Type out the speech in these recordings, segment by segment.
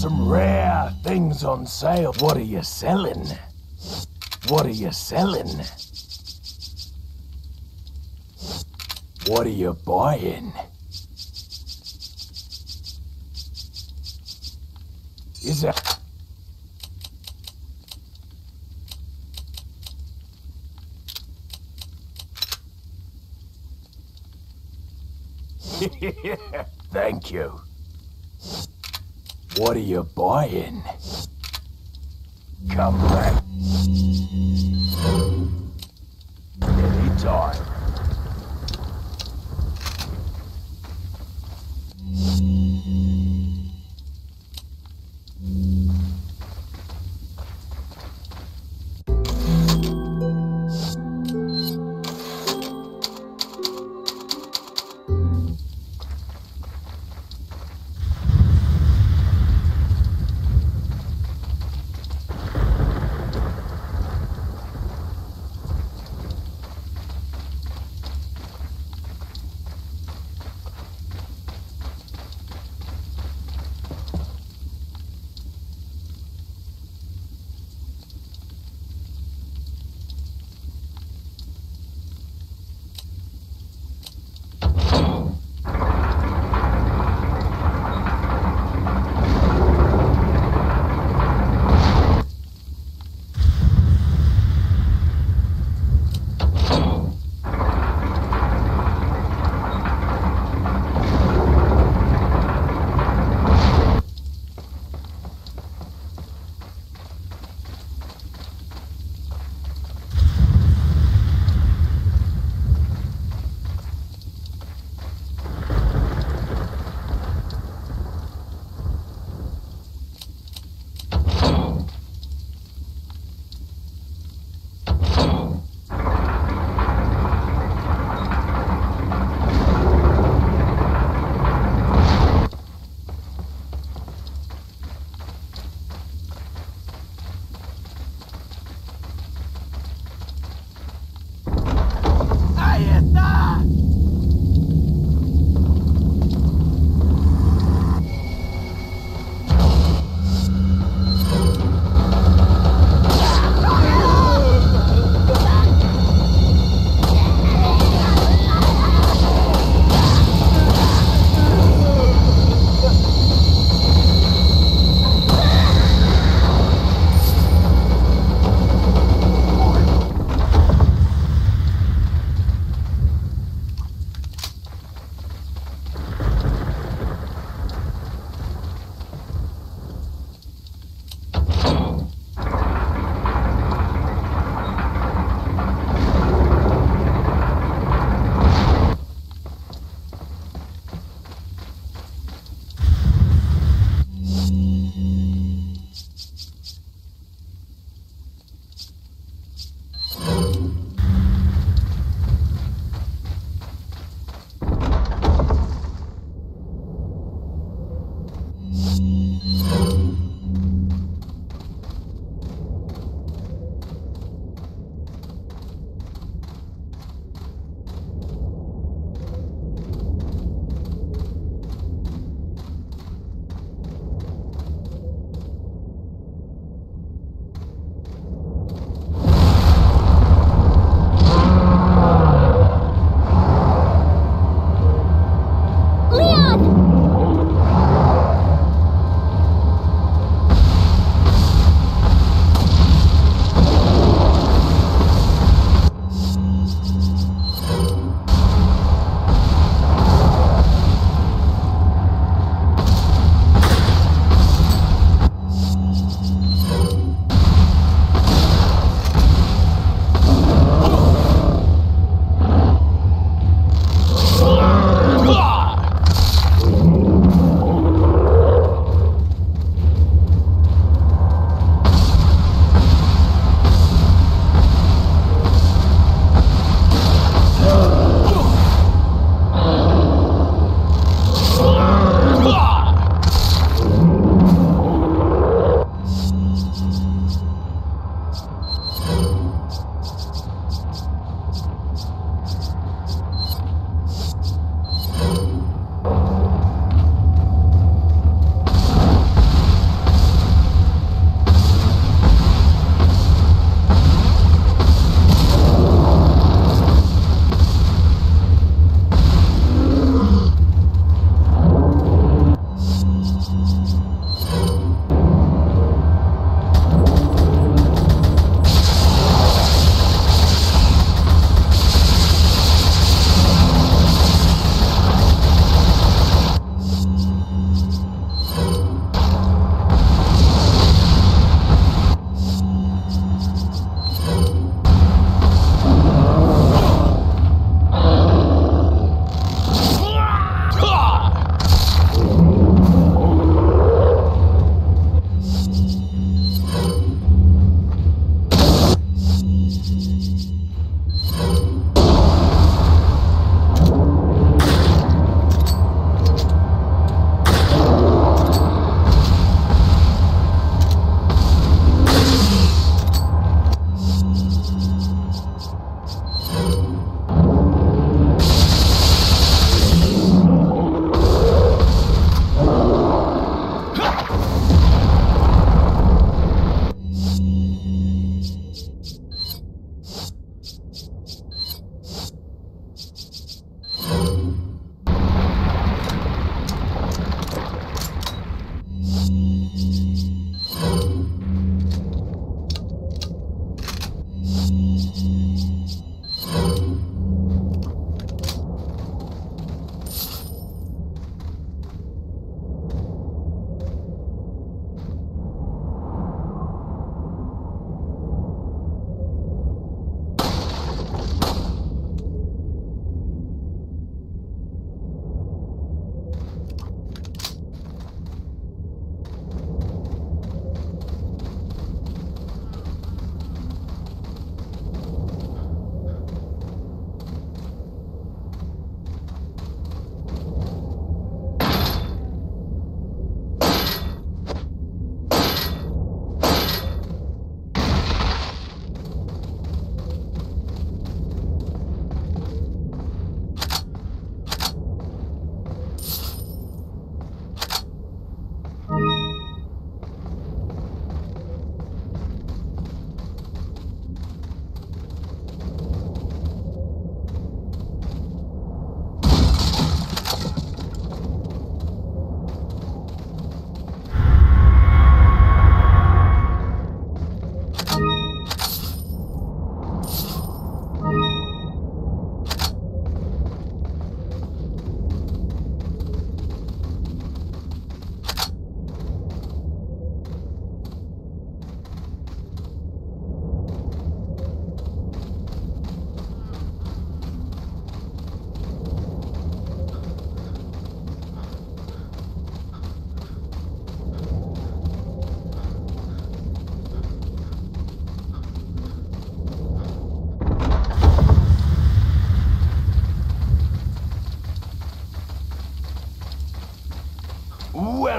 Some rare things on sale. What are you selling? What are you selling? What are you buying? Is that... Thank you. What are you buying? Come back. Anytime.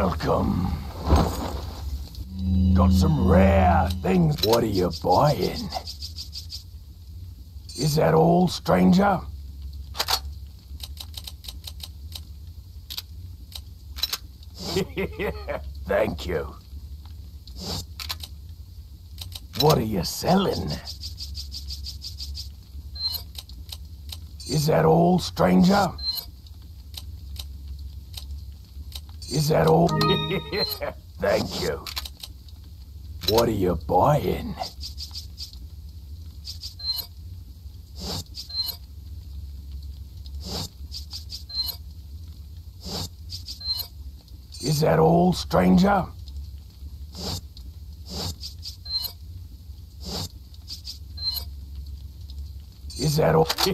Welcome. Got some rare things. What are you buying? Is that all, stranger? Thank you. What are you selling? Is that all, stranger? Is that all? Thank you. What are you buying? Is that all, stranger? Is that all?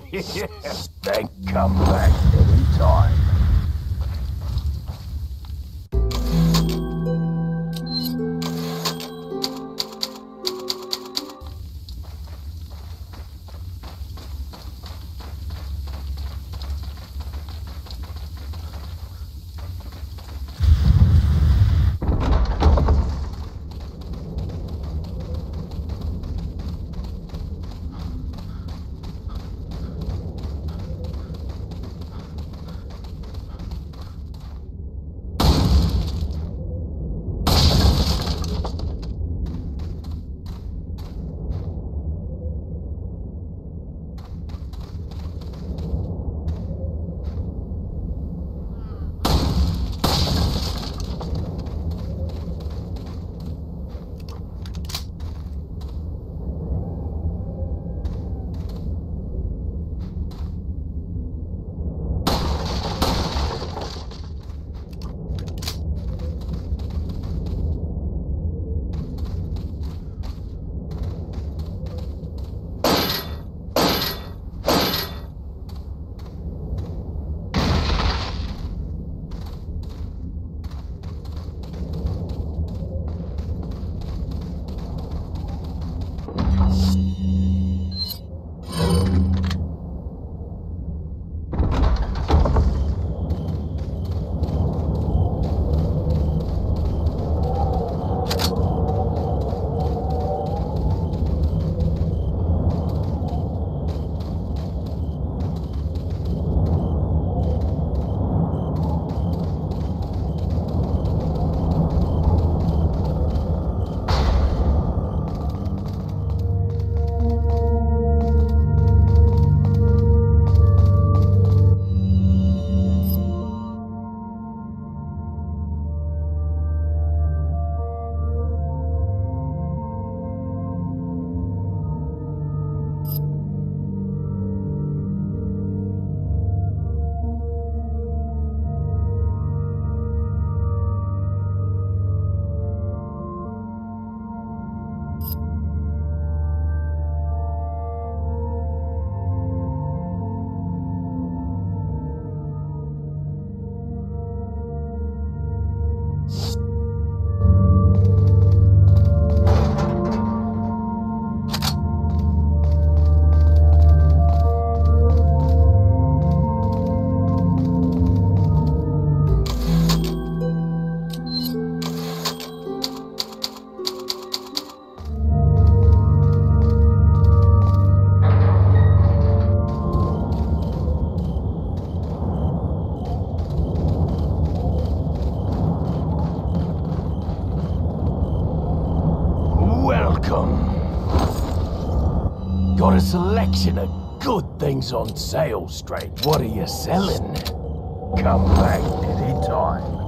then come back anytime. A selection of good things on sale, straight. What are you selling? Come back anytime.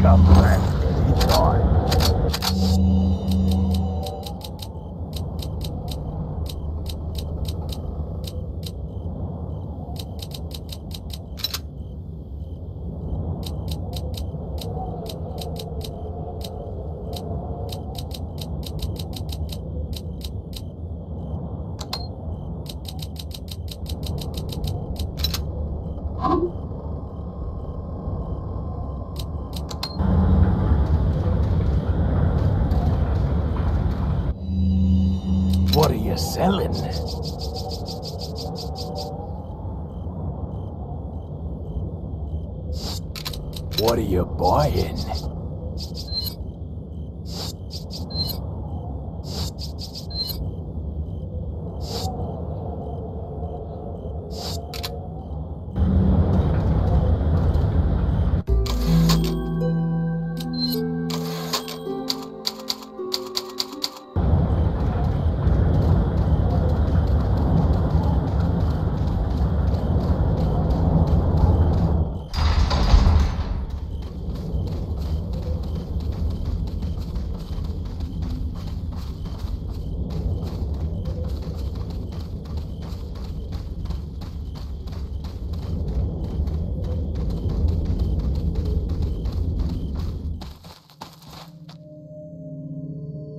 Come back anytime.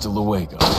Hasta luego.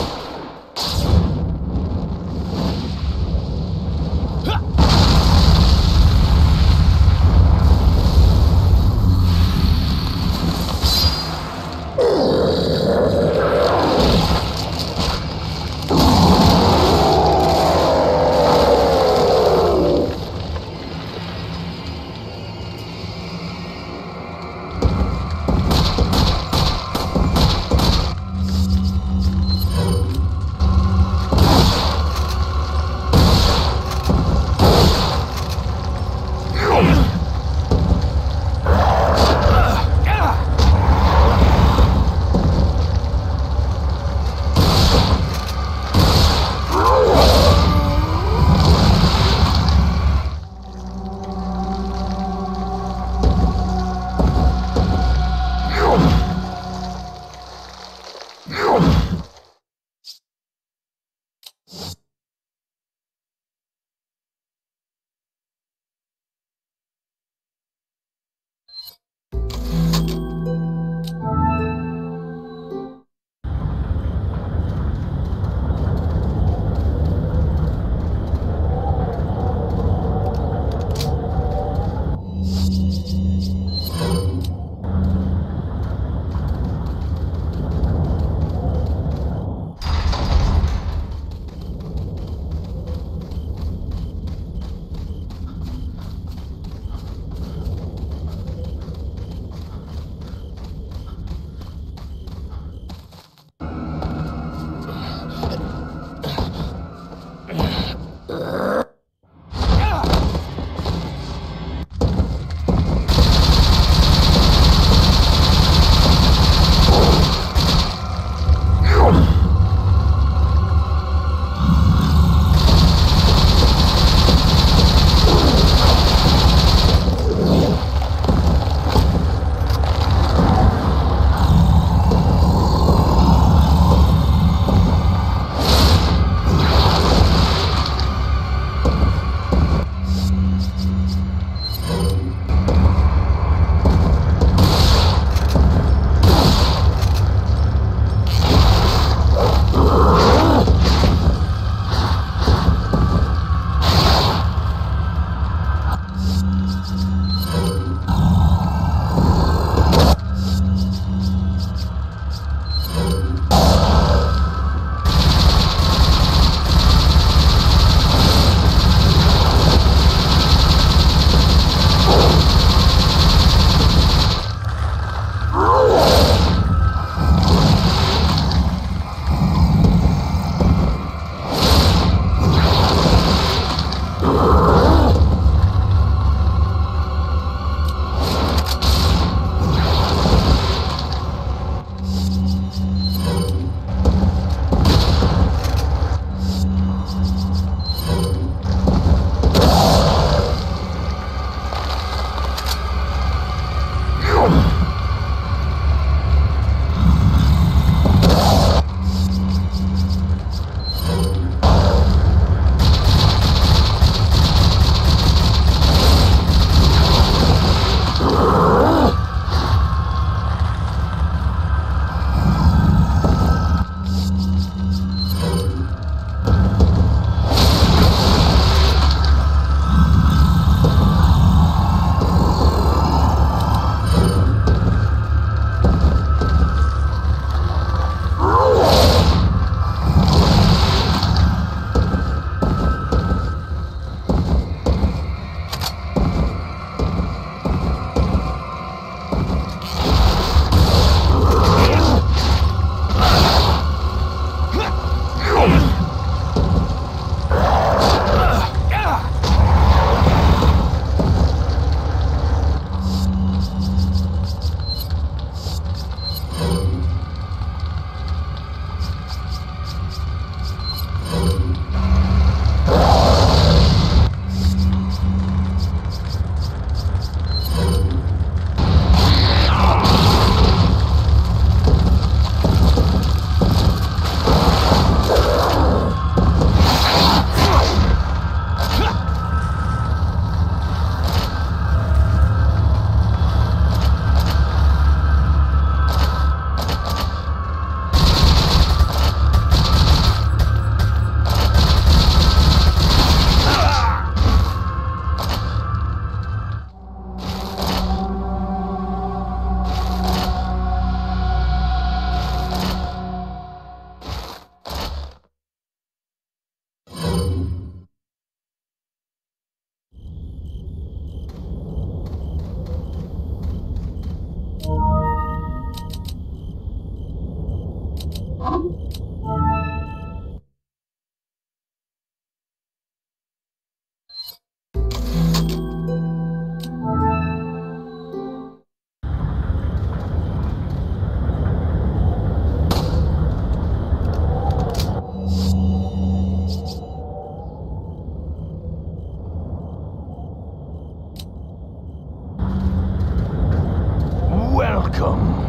Welcome.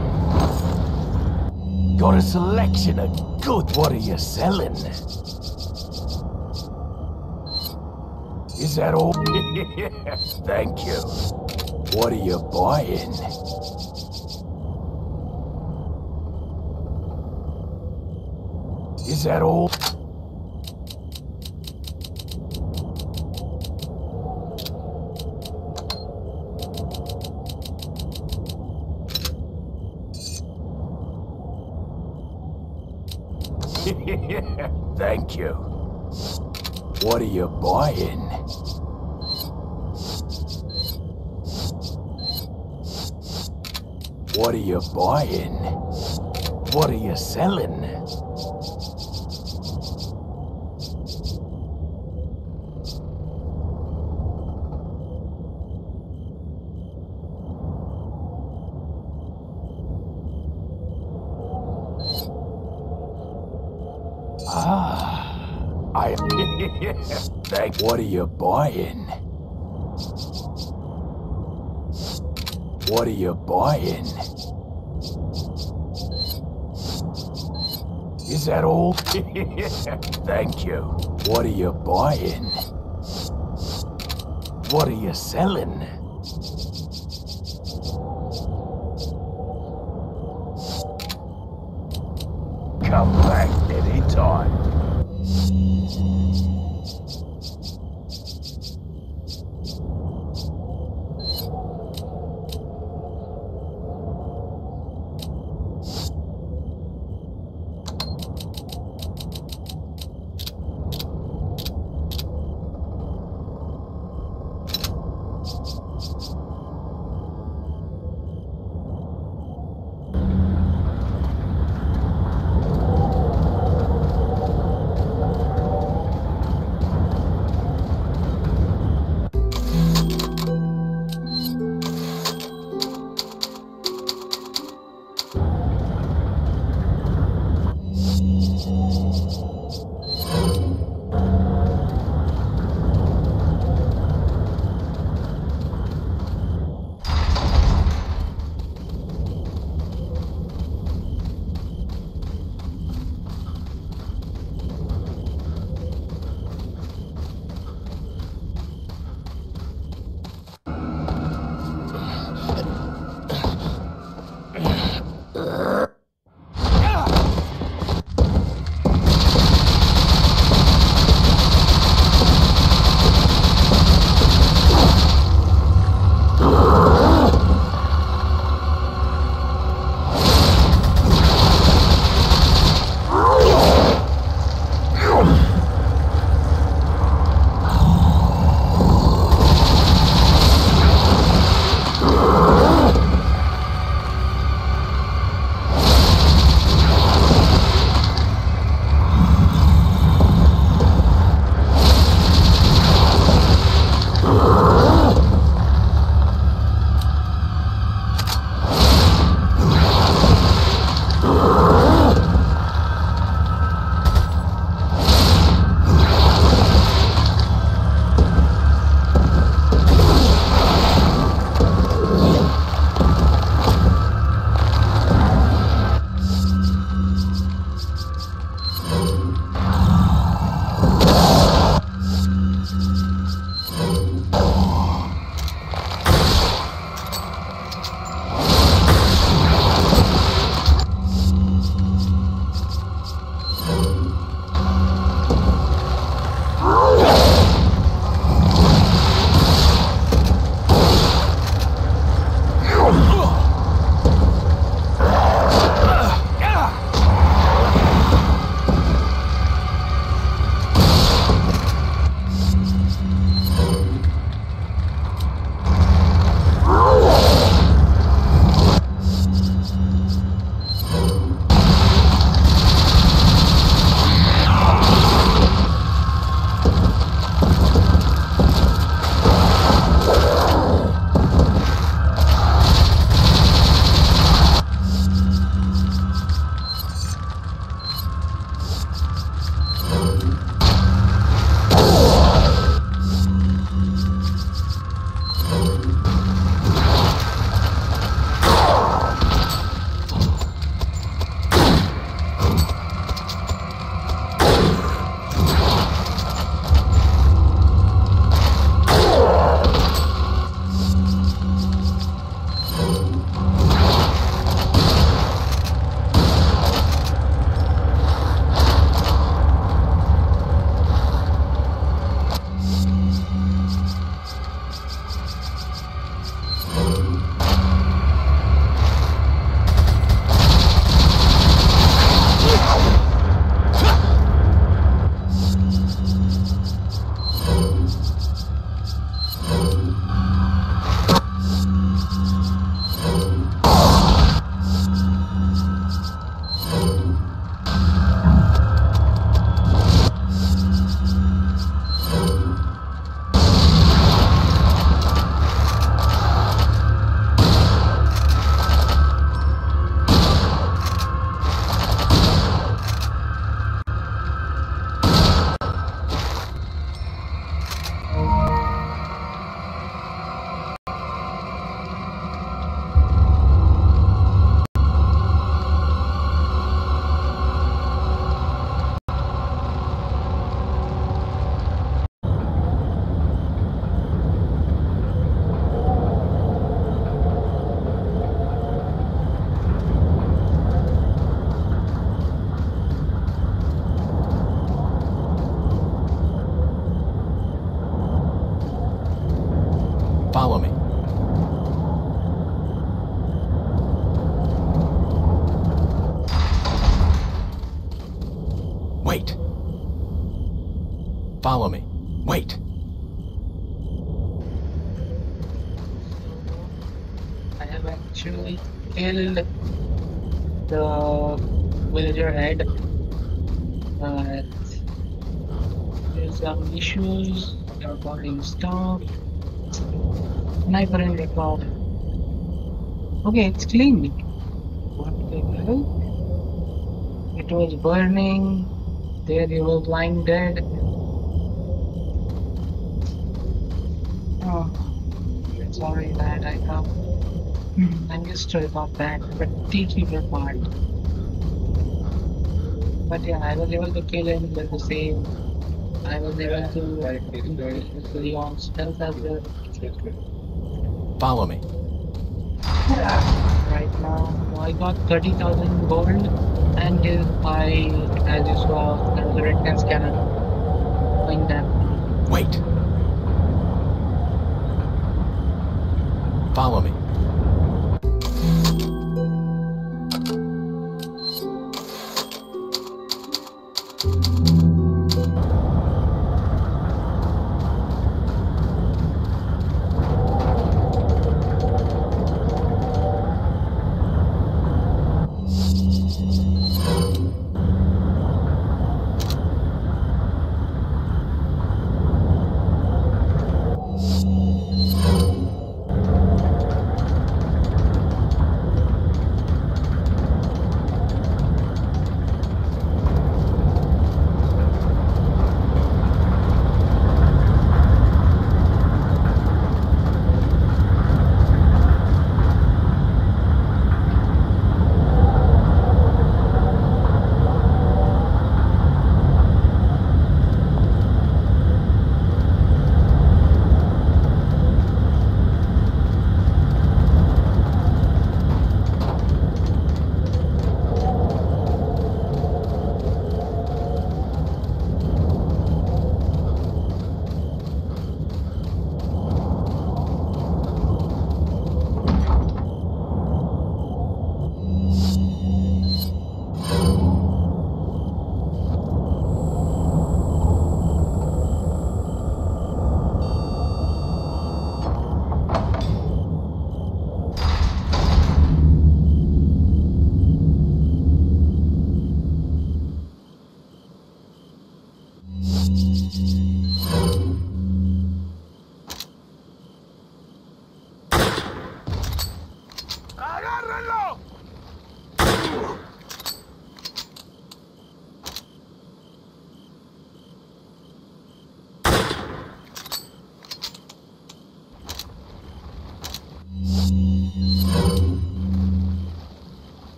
Got a selection of good. What are you selling? Is that all? Thank you. What are you buying? Is that all? You. What are you buying? What are you buying? What are you selling? Buying? What are you buying? Is that all? Thank you. What are you buying? What are you selling? Villager. But there's some issues. Your body stopped. Sniper in record. Okay, it's clean. What the hell? It was burning. There he was lying dead. Oh, sorry that I come. Hmm, I'm used to not bad, but teach me apart. But yeah, I was able to kill him with the same. I was able to increase Leon's health as well. Follow me. Right now, I got 30,000 gold and eye, as you saw, there was a retina scanner going that. Wait. Follow me.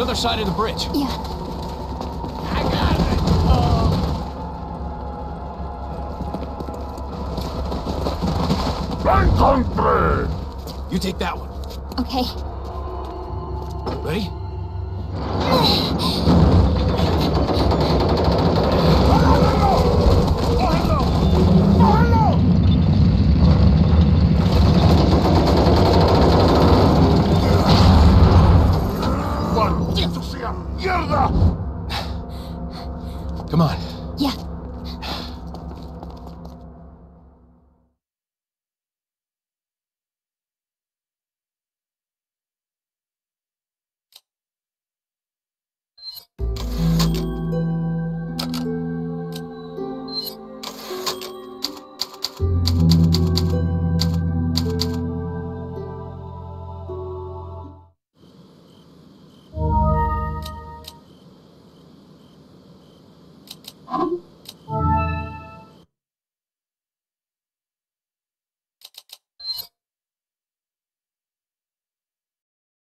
Other side of the bridge. Yeah. I got it! Encontré! You take that one. Okay. Ready?